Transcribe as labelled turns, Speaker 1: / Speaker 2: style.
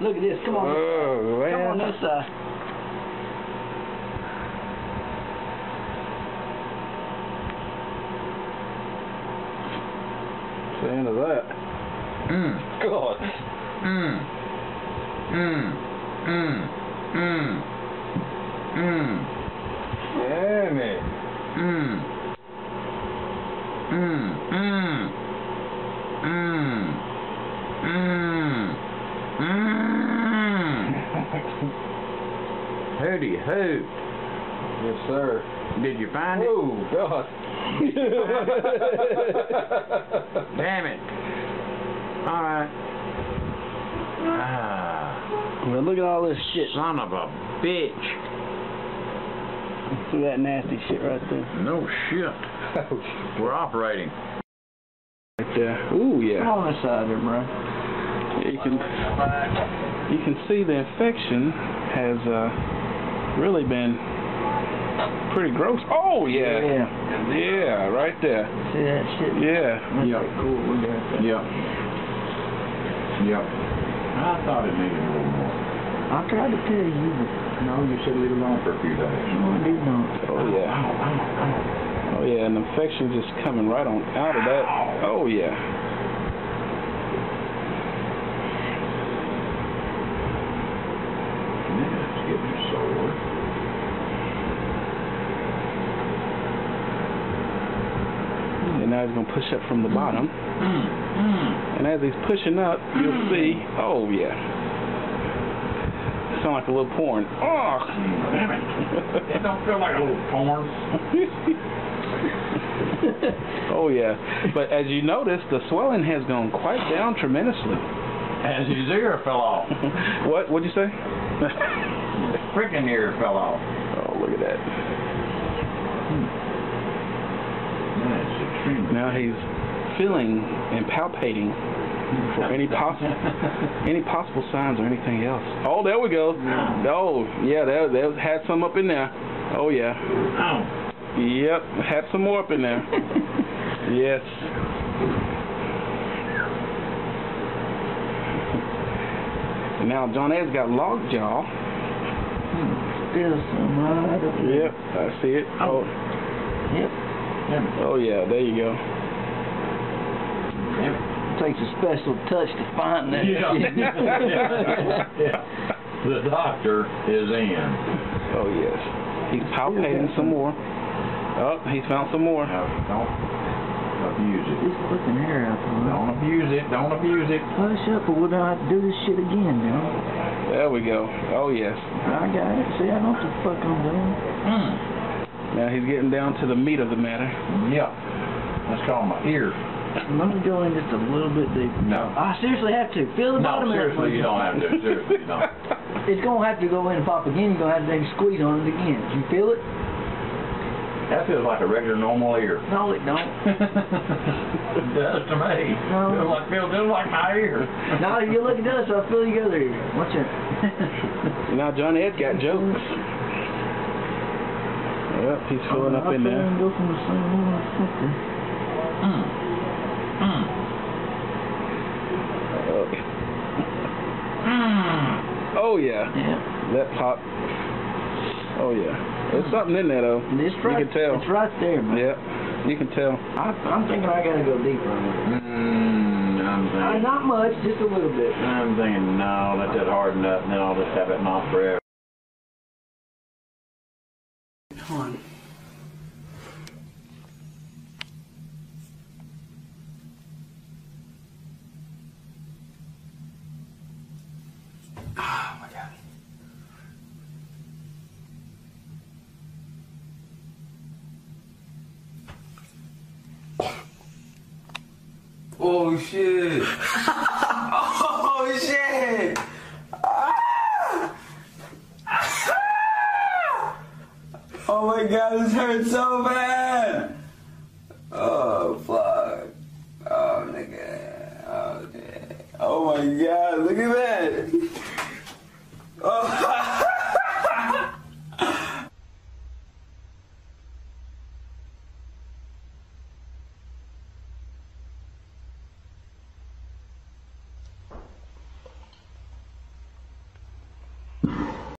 Speaker 1: Look at this. Come on.
Speaker 2: Oh,
Speaker 1: Come on this side.
Speaker 2: The end of that.
Speaker 3: Mm.
Speaker 2: God.
Speaker 3: Mm. Mm. Mm. Mm. Mm.
Speaker 2: Damn it.
Speaker 3: Mm. Mm. Mm. Mm. Mm. Mm. Howdy ho.
Speaker 2: Yes, sir.
Speaker 3: Did you find it?
Speaker 2: Oh, God.
Speaker 3: Damn it. All right. Ah,
Speaker 1: Well, look at all this shit.
Speaker 3: son of a bitch.
Speaker 1: See that nasty shit right there.
Speaker 3: No shit.
Speaker 2: Oh,
Speaker 3: We're operating.
Speaker 2: Right there. Ooh,
Speaker 1: Come
Speaker 2: yeah.
Speaker 1: on this side there, bro.
Speaker 2: You can you can see the infection has uh, really been pretty gross. Oh yeah.
Speaker 1: Yeah.
Speaker 2: Yeah, right there.
Speaker 1: See that shit?
Speaker 2: Yeah.
Speaker 3: Yeah.
Speaker 1: cool. Look at that.
Speaker 3: Yep. Yep. I thought it needed a little more.
Speaker 1: I tried to tell you, but
Speaker 3: No, you should leave it alone for a few days.
Speaker 1: no, I did not.
Speaker 2: Oh yeah. Oh, oh, oh. oh yeah, an infection just coming right on out of that. Oh yeah.
Speaker 3: Man, it's getting sore.
Speaker 2: And now he's gonna push up from the bottom.
Speaker 3: Mm. Mm.
Speaker 2: And as he's pushing up, you'll see. Oh yeah. Sound like a little porn. Oh.
Speaker 3: Damn it. It don't feel like a little porn.
Speaker 2: oh yeah. But as you notice, the swelling has gone quite down tremendously.
Speaker 3: As his ear fell off.
Speaker 2: what? What'd you say?
Speaker 3: Freaking ear fell off.
Speaker 2: oh, look at that. Now he's feeling and palpating for any possible any possible signs or anything else. Oh, there we go. Oh, yeah, that that had some up in there. Oh yeah.
Speaker 3: Oh.
Speaker 2: Yep, had some more up in there. yes. And now John Ed's got lockjaw.
Speaker 1: Still some.
Speaker 2: Yep, I see it. Oh,
Speaker 1: Yep.
Speaker 3: Damn it.
Speaker 2: oh yeah, there you go.
Speaker 3: It.
Speaker 1: Takes a special touch to find that
Speaker 3: Yeah.
Speaker 1: shit.
Speaker 3: yeah. The doctor is in.
Speaker 2: Oh yes. He's palpating some more. Oh, he's found some more.
Speaker 3: No, don't abuse it.
Speaker 1: Just flipping hair out the.
Speaker 3: Don't abuse it. Don't abuse it.
Speaker 1: Hush up or we're gonna have to do this shit again, John.
Speaker 2: There we go. Oh yes.
Speaker 1: I got it. See, I know what the fuck I'm doing.
Speaker 3: Mm.
Speaker 2: Now he's getting down to the meat of the matter.
Speaker 3: Yeah. Let's call my ear.
Speaker 1: Let me go in just a little bit deeper.
Speaker 3: No.
Speaker 1: I seriously have to. Feel the
Speaker 3: No,
Speaker 1: bottom of that
Speaker 3: seriously, you don't have to. Seriously, you don't.
Speaker 1: It's gonna have to go in and pop again. You're gonna have to take squeeze on it again. Do you feel it?
Speaker 3: That feels like a regular normal ear.
Speaker 1: No, it don't.
Speaker 3: it does to me.
Speaker 1: No.
Speaker 3: Feels like feels just like my ear.
Speaker 1: now you look at this, I'll feel the other ear. Watch it.
Speaker 2: Now John Ed got jokes. Yep, he's filling up in there.
Speaker 1: Go from the same one to something.
Speaker 3: Mm. Mm. Mm.
Speaker 2: Oh yeah,
Speaker 1: Yeah.
Speaker 2: that pop. Oh yeah, there's something in there though.
Speaker 1: And it's
Speaker 2: You can tell.
Speaker 1: It's right there, man.
Speaker 2: Yep, you can tell.
Speaker 1: I, I'm thinking I gotta go deeper on it.
Speaker 3: Mm, I'm
Speaker 1: Uh,
Speaker 3: thinking.
Speaker 1: not much, just a little bit.
Speaker 3: I'm thinking, no, let that harden up, and then I'll just have it knocked forever.
Speaker 1: On.
Speaker 3: Oh ah, my god.
Speaker 4: Oh shit! oh shit! Oh my god, this hurts so bad! Oh fuck. Oh nigga. Oh, shit. oh my god, look at that! Oh